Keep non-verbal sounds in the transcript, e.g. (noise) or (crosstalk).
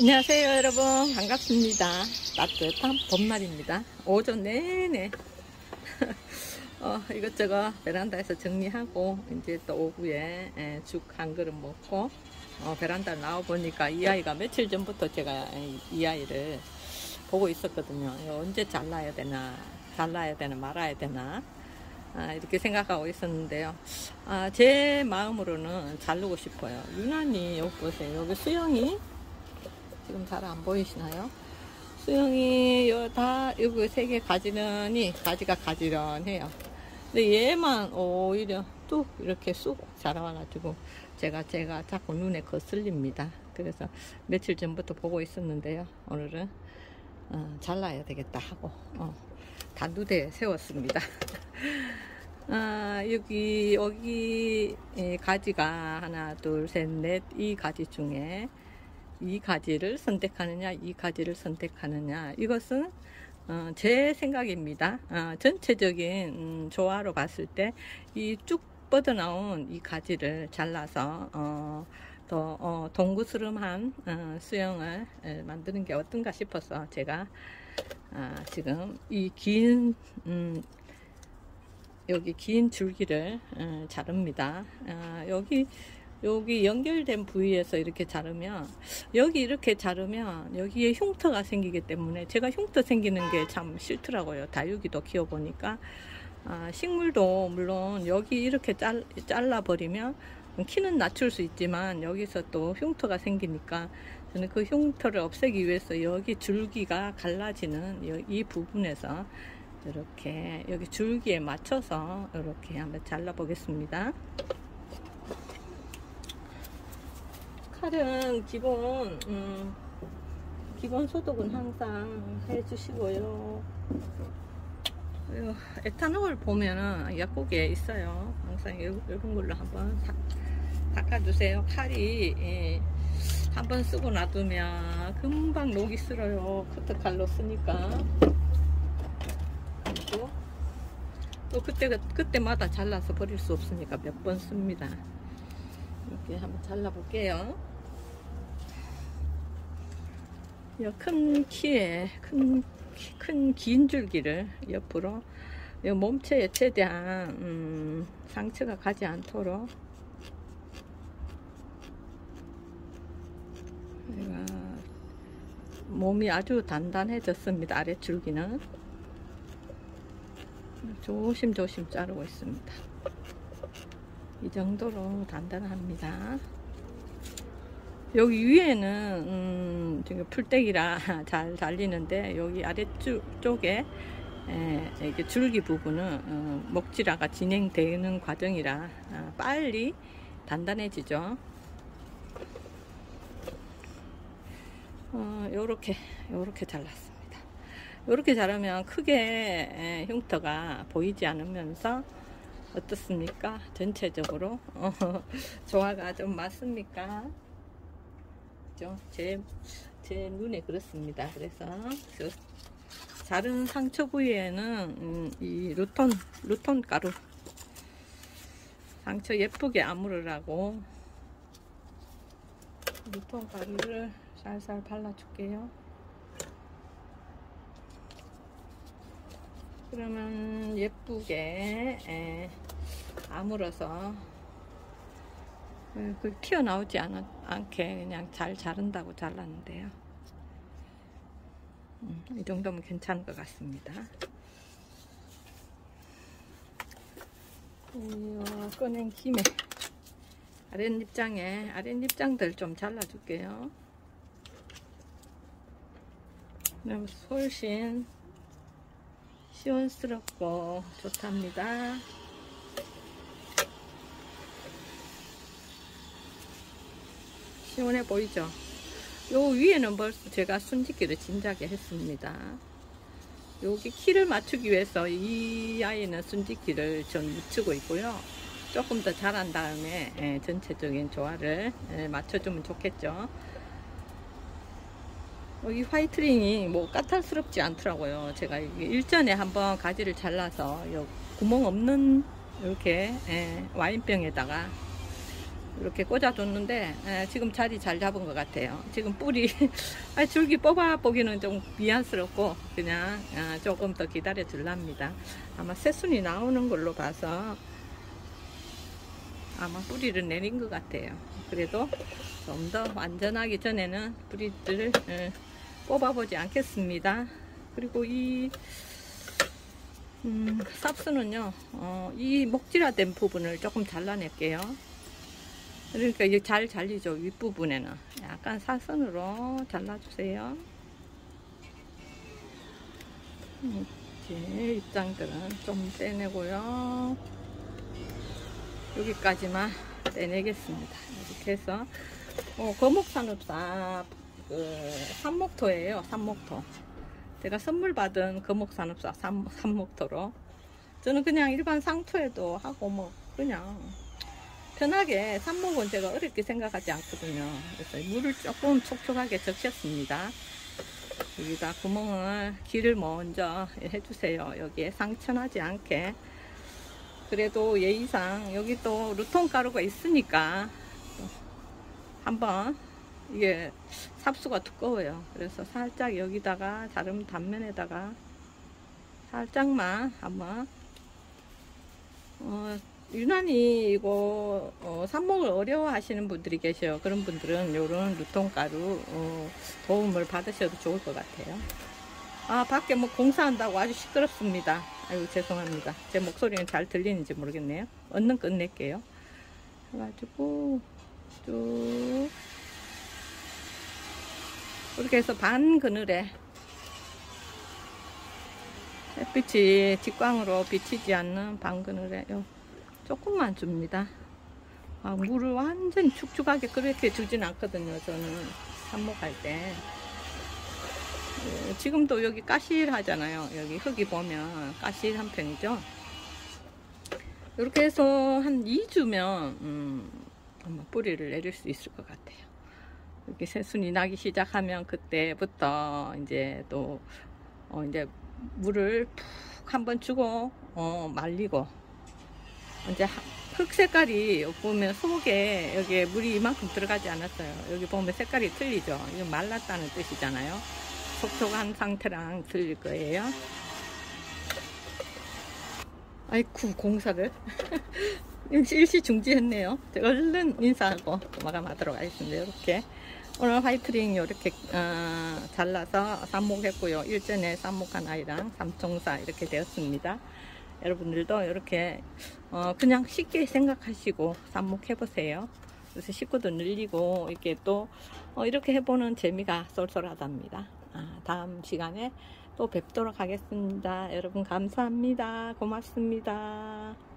안녕하세요 여러분. 반갑습니다. 따뜻한 봄날입니다. 오전 내내. (laughs) 어, 이것저것 베란다에서 정리하고 이제 또 오후에 예, 죽한 그릇 먹고 어, 베란다 나와 보니까 이 아이가 며칠 전부터 제가 이 아이를 보고 있었거든요. 언제 잘라야 되나 잘라야 되나 말아야 되나 아, 이렇게 생각하고 있었는데요. 아, 제 마음으로는 자르고 싶어요. 유난히 여기 보세요. 여기 수영이 지금 잘 안 보이시나요? 수영이 다 여기 세개 가지런히 가지가 가지런해요. 근데 얘만 오히려 뚝 이렇게 쑥 자라와가지고 제가 제가 자꾸 눈에 거슬립니다. 그래서 며칠 전부터 보고 있었는데요. 오늘은 어, 잘라야 되겠다 하고 어, 단두대에 세웠습니다. (laughs) 아, 여기 여기 가지가 하나 둘 셋 넷 이 가지 중에 이 가지를 선택하느냐 이 가지를 선택하느냐 이것은 어, 제 생각입니다. 어, 전체적인 음, 조화로 봤을 때 이 쭉 뻗어나온 이 가지를 잘라서 어, 더 어, 동구스름한 어, 수영을 에, 만드는 게 어떤가 싶어서 제가 아, 지금 이긴 음, 여기 긴 줄기를 어, 자릅니다. 아, 여기 여기 연결된 부위에서 이렇게 자르면 여기 이렇게 자르면 여기에 흉터가 생기기 때문에 제가 흉터 생기는 게 참 싫더라고요. 다육이도 키워보니까. 아, 식물도 물론 여기 이렇게 잘, 잘라버리면 키는 낮출 수 있지만 여기서 또 흉터가 생기니까 저는 그 흉터를 없애기 위해서 여기 줄기가 갈라지는 이 부분에서 이렇게 여기 줄기에 맞춰서 이렇게 한번 잘라 보겠습니다 칼은 기본 음, 기본 소독은 항상 해주시고요. 에탄올 보면은 약국에 있어요. 항상 이런 걸로 한번 닦아주세요. 칼이 예, 한번 쓰고 놔두면 금방 녹이 쓸어요. 커트 칼로 쓰니까. 그리고 또 그때 그때마다 잘라서 버릴 수 없으니까 몇 번 씁니다. 이렇게 한번 잘라 볼게요. 큰 키에 큰, 큰 긴 줄기를 옆으로 몸체에 최대한 음, 상처가 가지 않도록 몸이 아주 단단해졌습니다. 아래 줄기는 조심조심 자르고 있습니다. 이 정도로 단단합니다. 여기 위에는 음, 지금 풀떼기라 (laughs) 잘 달리는데 여기 아래쪽에 에, 이게 줄기 부분은 어, 먹지라가 진행되는 과정이라 아, 빨리 단단해지죠. 어, 요렇게 요렇게 잘랐습니다. 요렇게 자르면 크게 에, 흉터가 보이지 않으면서 어떻습니까? 전체적으로 어, (laughs) 조화가 좀 맞습니까? 있죠. 제, 제 눈에 그렇습니다. 그래서 자른 상처 부위에는 음, 이 루톤, 루톤 가루 상처 예쁘게 아무르라고 루톤 가루를 살살 발라줄게요. 그러면 예쁘게 에, 아물어서 그 튀어나오지 않, 않게 그냥 잘 자른다고 잘랐는데요. 음, 이 정도면 괜찮은 것 같습니다. 어, 꺼낸 김에 아랫입장에 아랫입장들 좀 잘라줄게요. 그럼 훨씬 시원스럽고 좋답니다. 시원해 보이죠? 요 위에는 벌써 제가 순짓기를 진작에 했습니다. 여기 키를 맞추기 위해서 이 아이는 순짓기를 전 묻히고 있고요. 조금 더 자란 다음에 예, 전체적인 조화를 예, 맞춰주면 좋겠죠. 여기 화이트링이 뭐 까탈스럽지 않더라고요. 제가 일전에 한번 가지를 잘라서 구멍 없는 이렇게 예, 와인병에다가 이렇게 꽂아뒀는데 에, 지금 자리 잘 잡은 것 같아요. 지금 뿌리 (laughs) 아, 줄기 뽑아 보기는 좀 미안스럽고 그냥 아, 조금 더 기다려 줄랍니다. 아마 새순이 나오는 걸로 봐서 아마 뿌리를 내린 것 같아요. 그래도 좀 더 완전하기 전에는 뿌리들을 에, 뽑아보지 않겠습니다. 그리고 이 음, 삽수는요, 어, 이 목질화된 부분을 조금 잘라낼게요. 그러니까 이게 잘 잘리죠, 윗부분에는. 약간 사선으로 잘라주세요. 음, 이제 입장들은 좀 떼내고요. 여기까지만 떼내겠습니다. 이렇게 해서, 어, 거목산업사, 그, 산목토예요, 산목토. 제가 선물 받은 거목산업사 산, 산목토로. 저는 그냥 일반 상토에도 하고, 뭐, 그냥 편하게 삽목은 제가 어렵게 생각하지 않거든요. 그래서 물을 조금 촉촉하게 적셨습니다. 여기다 구멍을 길을 먼저 해주세요. 여기에 상처나지 않게. 그래도 예의상 여기 또 루톤 가루가 있으니까 한번 이게 삽수가 두꺼워요. 그래서 살짝 여기다가 다른 단면에다가 살짝만 한번 어, 유난히 이거 어, 삽목을 어려워 하시는 분들이 계셔요. 그런 분들은 요런 루톤가루 어, 도움을 받으셔도 좋을 것 같아요. 아 밖에 뭐 공사한다고 아주 시끄럽습니다. 아유 죄송합니다. 제 목소리는 잘 들리는지 모르겠네요. 얼른 끝낼게요. 해가지고 쭉 이렇게 해서 반 그늘에 햇빛이 직광으로 비치지 않는 반 그늘에 요 조금만 줍니다. 아, 물을 완전 축축하게 그렇게 주진 않거든요. 저는 삽목할 때. 어, 지금도 여기 까실하잖아요. 여기 흙이 보면 까실한 편이죠. 이렇게 해서 한 2주면 음, 뿌리를 내릴 수 있을 것 같아요. 이렇게 새순이 나기 시작하면 그때부터 이제 또 어, 이제 물을 푹 한번 주고 어, 말리고 이제 흙 색깔이 보면 속에 여기에 물이 이만큼 들어가지 않았어요. 여기 보면 색깔이 틀리죠. 이건 말랐다는 뜻이잖아요. 촉촉한 상태랑 틀릴 거예요. 아이쿠 공사를 (laughs) 일시 중지했네요. 얼른 인사하고 마감하도록 하겠습니다. 이렇게 오늘 화이트링 이렇게 어, 잘라서 삽목했고요. 일전에 삽목한 아이랑 삼총사 이렇게 되었습니다. 여러분들도 이렇게 어, 그냥 쉽게 생각하시고 삽목해 보세요. 그래서 식구도 늘리고 이렇게 또 어, 이렇게 해보는 재미가 쏠쏠하답니다. 아, 다음 시간에 또 뵙도록 하겠습니다. 여러분 감사합니다. 고맙습니다.